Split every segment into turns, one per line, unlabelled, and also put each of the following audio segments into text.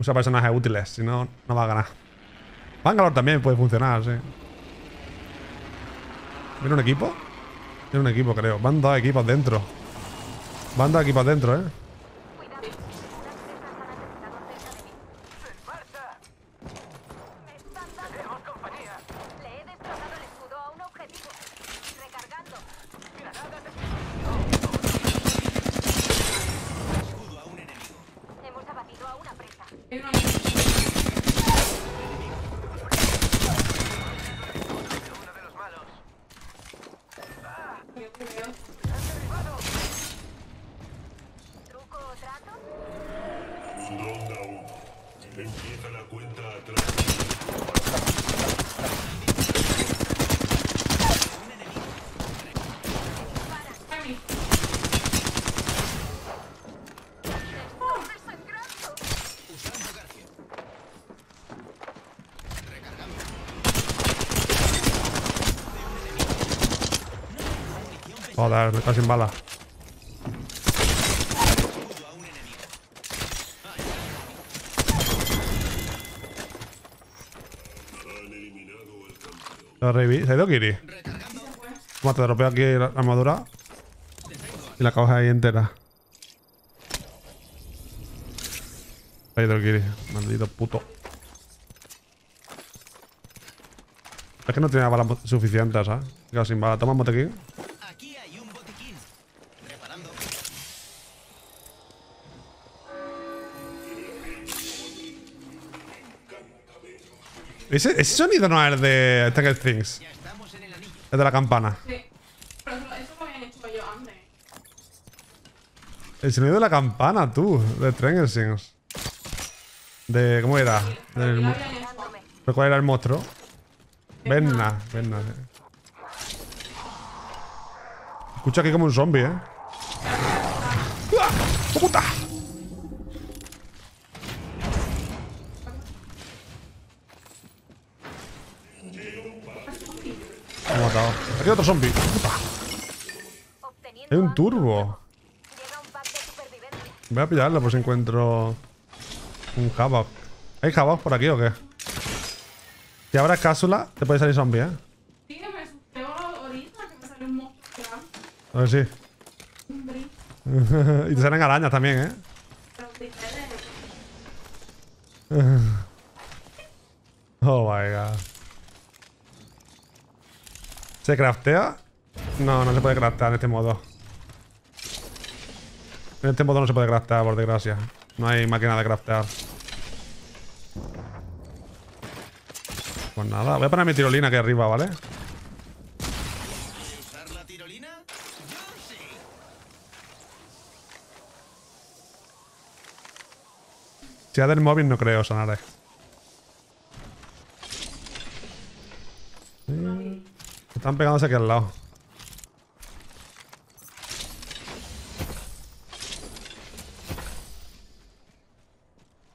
Usa personajes útiles, si no, no va a ganar. Bangalore también puede funcionar, sí. ¿Viene un equipo? Viene un equipo, creo. Van dos equipos dentro. Van dos equipos dentro, ¿eh?
Le he destrozado el escudo a un objetivo. Recargando. Hemos abatido a una presa.
Hay uno aquí. Yo creo.
¿Truco o trato?
Ronda 1. Empieza la cuenta atrás.
A mí.
¡Desangrando!
Joder, me está sin bala. ¿Se ha ido Kiri? Toma, te dropeo aquí la armadura. Y la coges ahí entera. Se ha ido Kiri. Maldito puto. Es que no tenía balas suficientes, ¿sabes? Quedado sin balas. Toma botequín. Ese, ese sonido no es de Stranger Things.
Ya estamos en el anillo.
Es de la campana.
Sí. Pero eso, eso lo hecho yo antes.
El sonido de la campana, tú. De Stranger Things. De... ¿Cómo era?
Pero
Del
yo lo
mo-
habían hecho.
¿Pero cuál era el monstruo? Venna. Venna, sí. Escucha aquí como un zombie, ¿eh? ¡Ah! ¡Oh, puta! Aquí hay otro zombie. ¡Puta! Hay un turbo. Voy a pillarlo por si encuentro un Havoc. ¿Hay Havoc por aquí o qué? Si abres cápsula, te puede salir zombie, ¿eh?
Sí, que me asusté ahorita que me salió un monstruo.
A ver si. Y te salen arañas también, ¿eh? Oh my god. ¿Se craftea? No, no se puede craftear en este modo. En este modo no se puede craftear, por desgracia. No hay máquina de craftear. Pues nada, voy a poner mi tirolina aquí arriba, ¿vale? Si es del móvil no creo, sonaré. Sí. Están pegándose aquí al lado.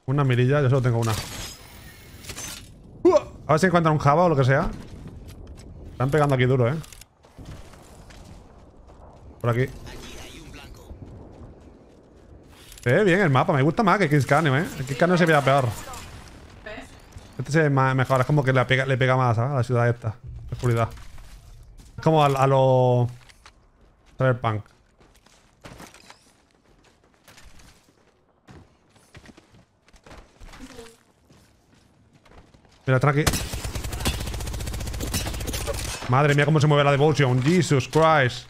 Una mirilla, yo solo tengo una. A ver si encuentran un Java o lo que sea. Están pegando aquí duro, eh. Por aquí. Se ve bien el mapa, me gusta más que King's Canyon, eh. El King's Canyon se veía peor. Este se ve mejor, es como que le pega, más a la ciudad esta. La oscuridad. Es como a, a lo. Cyberpunk. Mira, aquí. Madre mía, cómo se mueve la devotion. Jesus Christ.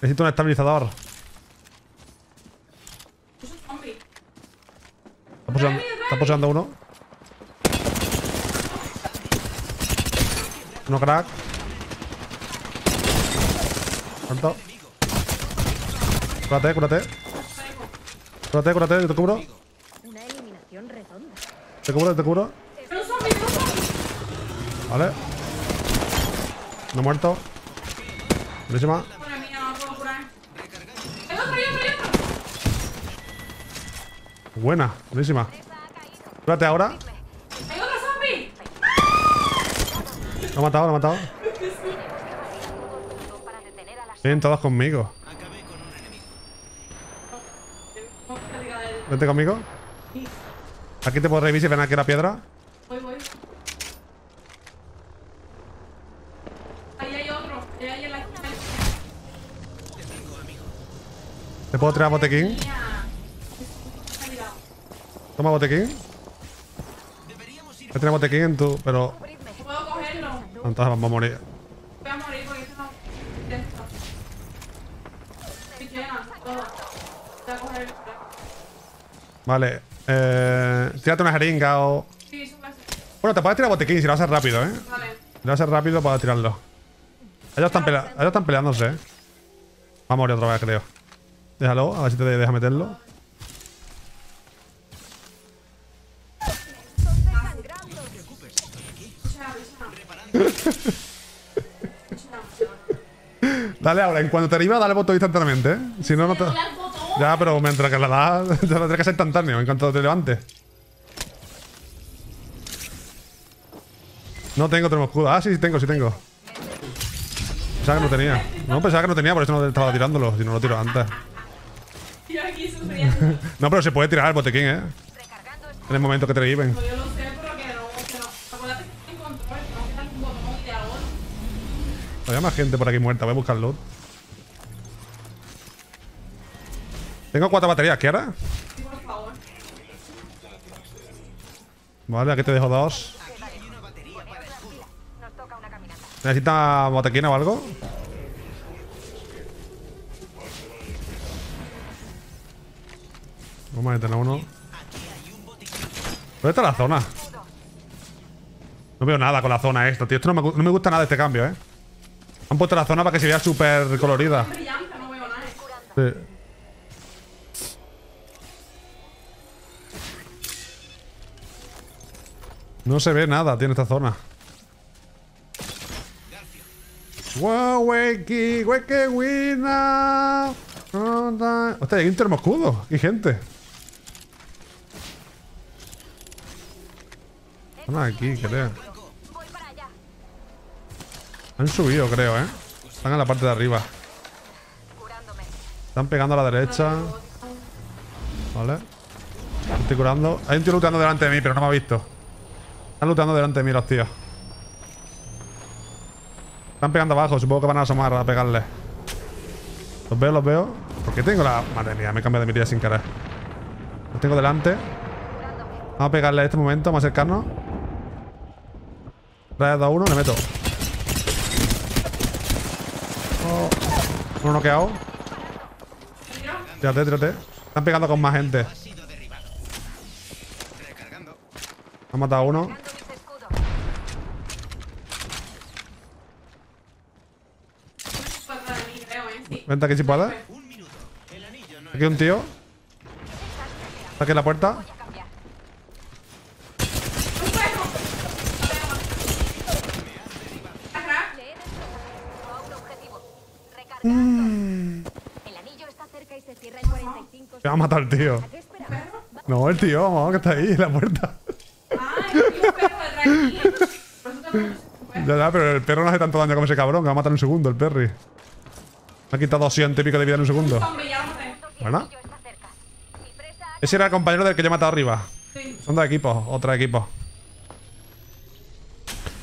Necesito un estabilizador. Está posando, está uno. Uno crack. ¿Cuánto? Cúrate, cúrate. Cúrate, cúrate, yo te cubro.
Una eliminación redonda.
Te cubro, te cubro.
Es un zombie, es un zombie.
Vale. No muerto. Buenísima. Buena, buenísima.
Ha.
Cúrate ahora.
Hay otro zombie.
Lo he matado, lo he matado.
Para detener a las
Vienen todos conmigo.
Acabé con un enemigo.
¿Cómo te diga el-
Vente conmigo. Aquí te puedo revivir si ven aquí la piedra.
Voy, voy. Ahí hay otro. Ahí hay en la.
Te puedo tirar botequín. Toma botequín. A tirar botequín en tu. Pero.
Puedo cogerlo.
Entonces vamos a morir. Vale. Eh, tírate una jeringa o. Bueno, te puedes tirar botequín si lo vas a hacer rápido, ¿eh?
Vale.
Si lo vas a hacer rápido, puedes tirarlo. Ellos están, ellos están peleándose, ¿eh? Va a morir otra vez, creo. Déjalo, a ver si te deja meterlo. Dale ahora, en cuanto te arriba, dale botón instantáneamente, ¿eh? Si no, no te.
Al.
Ya, pero mientras que la das, ya lo tienes que ser instantáneo, en cuanto te levantes. No tengo termo escudo. Ah, sí, sí tengo, sí tengo. Pensaba que no tenía. No, pensaba que no tenía, por eso no estaba tirándolo. Si no lo tiro antes.
Yo aquí sufriendo.
No, pero se puede tirar el botequín, ¿eh? En el momento que te reviven.
Pues yo lo sé, pero que no. Que no. Acuérdate que en control. No que un botón de ahora.
Había más gente por aquí muerta. Voy a buscar. Tengo cuatro baterías,
por favor.
Vale, aquí te dejo dos. ¿Necesitas botequina o algo? Vamos a meterle uno. ¿Dónde está la zona? No veo nada con la zona esta, tío. Esto no me gusta nada este cambio, ¿eh? Han puesto la zona para que se vea súper colorida.
No
se ve nada, tiene esta zona. Wow, weki, weki, wina. Hostia, hay un termoscudo. Hay gente. Están aquí, creo. Han subido, creo, ¿eh? Están en la parte de arriba. Están pegando a la derecha. Vale. Estoy curando. Hay un tío luteando delante de mí, pero no me ha visto. Están luteando delante de mí los tíos. Están pegando abajo. Supongo que van a asomar a pegarle. Los veo, los veo. ¿Por qué tengo la...? Madre mía, me he cambiado de mirilla sin querer. Los tengo delante. Vamos a pegarle en este momento. Vamos a acercarnos. 3, 2, 1. Le meto. Uno noqueado. Tírate, tírate. Están pegando con más gente.
ha
matado a uno. Vente aquí si puedes. Aquí un tío. Está aquí en la puerta.
Voy a cambiar.
¡Un perro! Ajá.
Le he destrozado a un objetivo. Recargando. El anillo está cerca y se cierra en 45
Me va a matar el tío. No, el tío, vamos, que está ahí en la puerta.
Ay.
Ya, ya, pero el perro no hace tanto daño como ese cabrón, que va a matar en un segundo, el perry. Me ha quitado 200 y pico de vida en un segundo. Bueno. Ese era el compañero del que yo he matado arriba.
Sí.
Son dos equipos, otro equipo.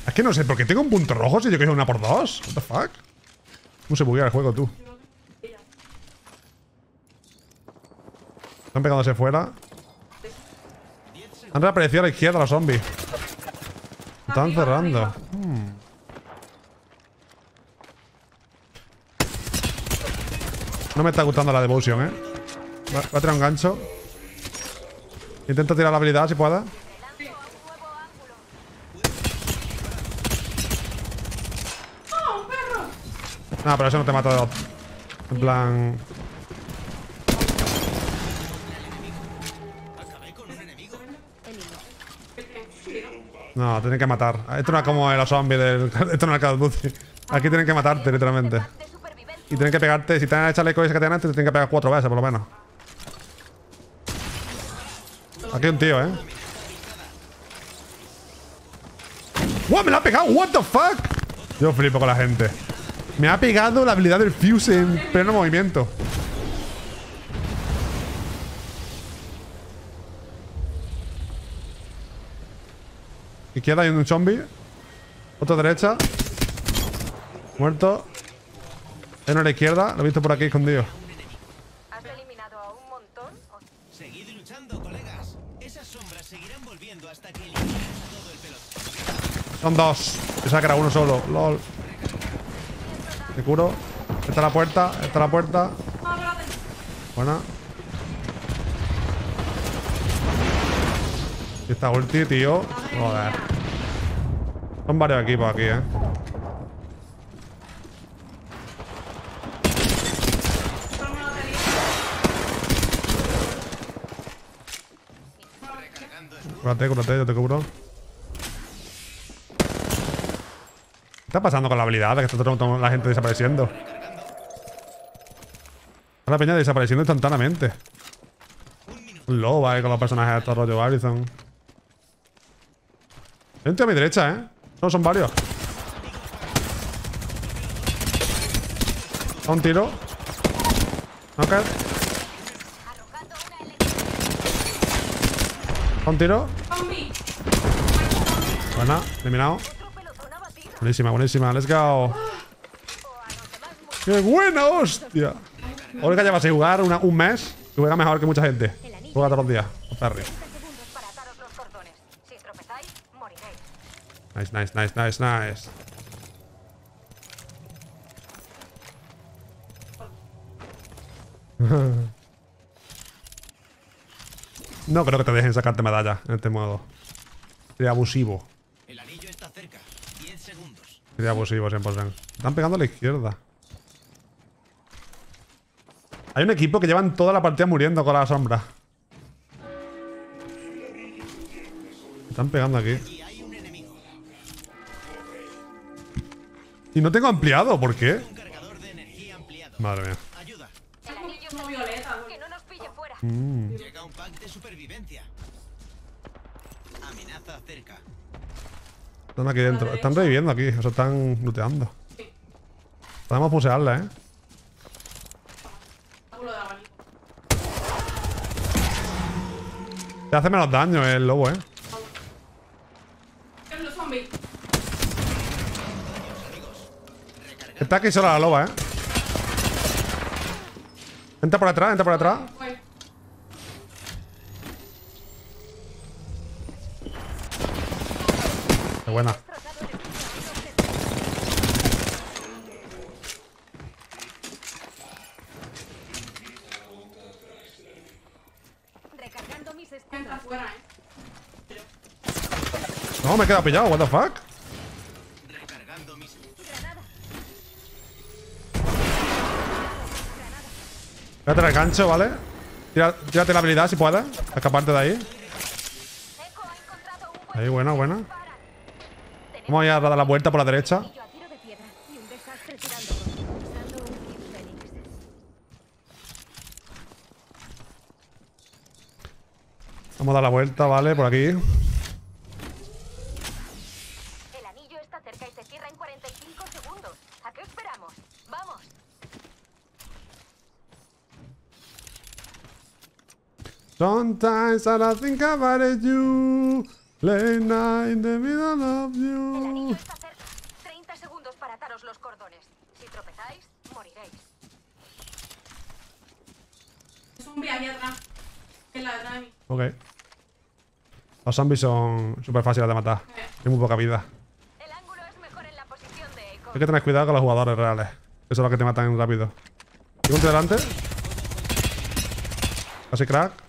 Es que no sé, ¿por qué tengo un punto rojo si yo que una por dos? What the fuck? ¿Cómo se buguea el juego, tú? Están pegándose fuera. Han reaparecido a la izquierda los zombies. Están
Arriba,
cerrando.
arriba.
No me está gustando la devotion, eh. Va, va a tirar un gancho. Intento tirar la habilidad si pueda.
¡Oh, un perro!
No, pero eso no te mata de dos. En plan. No, tienen que matar. Esto no es como en los zombies del. Esto no es of Duty. Aquí tienen que matarte, literalmente. Y tienen que pegarte. Si te han echado el eco ese que te antes, te tienen que pegar cuatro veces, por lo menos. Aquí hay un tío, eh. ¡Wow! ¡Me la ha pegado! ¿What the fuck? Yo flipo con la gente. Me ha pegado la habilidad del fuse en pleno movimiento. Izquierda hay un zombie. Otro derecha. Muerto. Hay uno a la izquierda. Lo he visto por aquí escondido.
¿Has eliminado a un montón? o-
Seguid luchando, colegas. Esas sombras seguirán volviendo hasta que elimines a todo el pelotón.
Son dos. Pensaba que era uno solo. LOL. Me curo. Esta es la puerta. Esta es la puerta. Buena. Esta ulti, tío. Joder. Son varios equipos aquí, eh. Cúrate, cúrate, yo te cubro. ¿Qué está pasando con la habilidad? Que está todo la gente desapareciendo. La peña desapareciendo instantáneamente. Un lobo ahí con los personajes de estos rollo Allison. Tío a mi derecha, ¿eh? No, son varios. A un tiro. No cae. Un tiro. Buena, eliminado. Buenísima, buenísima. Let's go. ¡Qué buena, hostia! Olga ya vas a jugar un mes juega mejor que mucha gente. Juega todos los días. Perro.
30 segundos para ataros los cordones. Si tropezáis, moriréis.
Nice, nice, nice, nice, nice. No creo que te dejen sacarte medalla en este modo. Sería abusivo.
El anillo está cerca. 10 segundos.
Sería abusivo 100%. Están pegando a la izquierda. Hay un equipo que llevan toda la partida muriendo con la sombra. Están pegando aquí.
Y
no tengo ampliado, ¿por qué? Madre mía.
Ayuda.
Que no nos pille fuera.
Llega un pack de supervivencia. Amenaza cerca.
Están aquí dentro. Están reviviendo aquí. O sea, están looteando. Podemos pusearla, ¿eh? Te hace menos daño el lobo, ¿eh?
¿Qué es los zombies?
Está aquí sola la loba, ¿eh? Entra por atrás, entra por atrás. Qué buena.
Eh.
No, me he quedado pillado. What the fuck? Tírate el gancho, ¿vale? Tírate la habilidad si puedes. Escaparte de ahí. Ahí, buena, buena. Vamos a dar la vuelta por la derecha. Vamos a dar la vuelta, ¿vale? Por aquí.
El anillo está cerca y se cierra en 45 segundos. ¿A qué esperamos? ¡Vamos!
Sometimes I think about it, you. Late night in the middle of
El anillo
you.
está cerca. 30 segundos para ataros los cordones. Si tropezáis, moriréis.
Zombie aquí atrás. Que es la detrás de mí.
Ok. Los zombies son súper fáciles de matar. Tienen muy poca vida.
El ángulo es mejor en la posición de Echo.
Hay que tener cuidado con los jugadores reales. Eso es lo que te matan rápido. ¿Tengo un delante? Casi crack.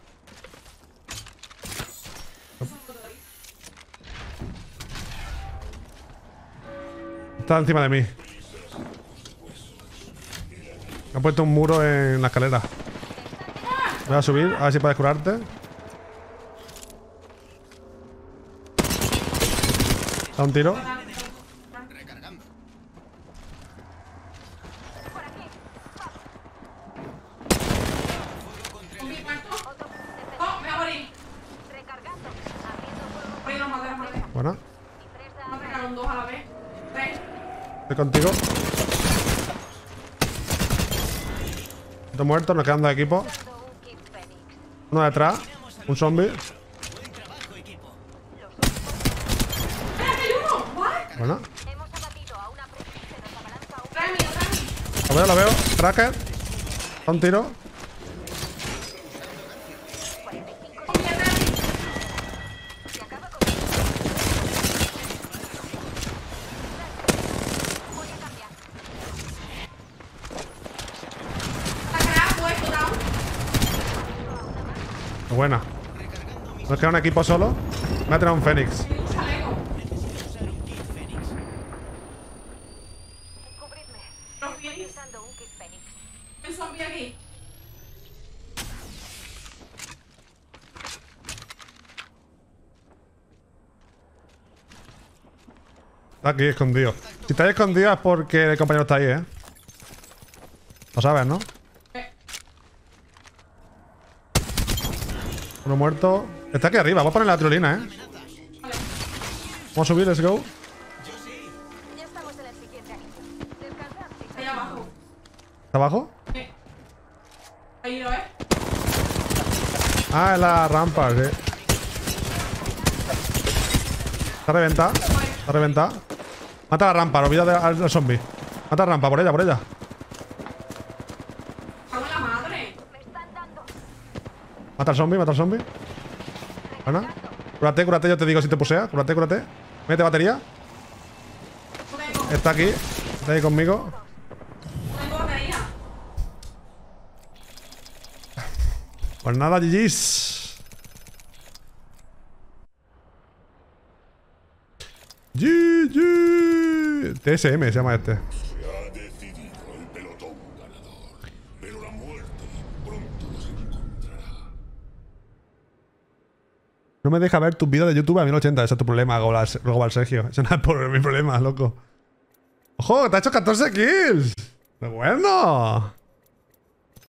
Está encima de mí. Me ha puesto un muro en la escalera. Voy a subir, a ver si puedes curarte. Da un tiro.
Recargando.
Por aquí.
Zombie muerto.
Otro.
Oh, me voy a morir.
Recargando. Abriendo fuego.
Voy a ir a matar, a matar.
Buena.
Y tres
Me
dagas.
atacaron dos a la vez. Tres.
Estoy contigo. Estoy muerto, nos quedan dos equipos. Uno detrás. Un zombie. Bueno. Lo veo, lo veo. Tracker. Un tiro.
Con mi atrás.
Se acaba con Voy a cambiar.
La cara puesto, down.
Buena. Nos queda un equipo solo. Me ha tirado un Fénix. Está aquí escondido. Si está ahí escondido es porque el compañero está ahí, ¿eh? Lo sabes, ¿no? Uno muerto. Está aquí arriba. Voy a poner la tirolina, ¿eh?
Vale.
Vamos a subir, let's go.
Ahí abajo.
¿Está abajo?
Eh. Ahí lo ves.
Ah, en la rampa, sí. Está reventada. Está reventada. Mata la rampa, olvida al zombie. Mata la rampa, por ella, por ella.
Cago en la madre.
Me están dando.
Mata al zombie, mata al zombie. Buena. Cúrate, cúrate, yo te digo si te pusea. Cúrate, cúrate. Mete batería. Está aquí. Está ahí conmigo. Pues nada, GG's. GG. TSM se llama este.
Se ha decidido el pelotón ganador. Pero la muerte pronto los encontrará.
No me deja ver tus vídeos de YouTube a 1080. Ese es tu problema, Global Sergio. Ese no es mi problema, loco. ¡Ojo! ¡Te ha hecho 14 kills! ¡Qué bueno!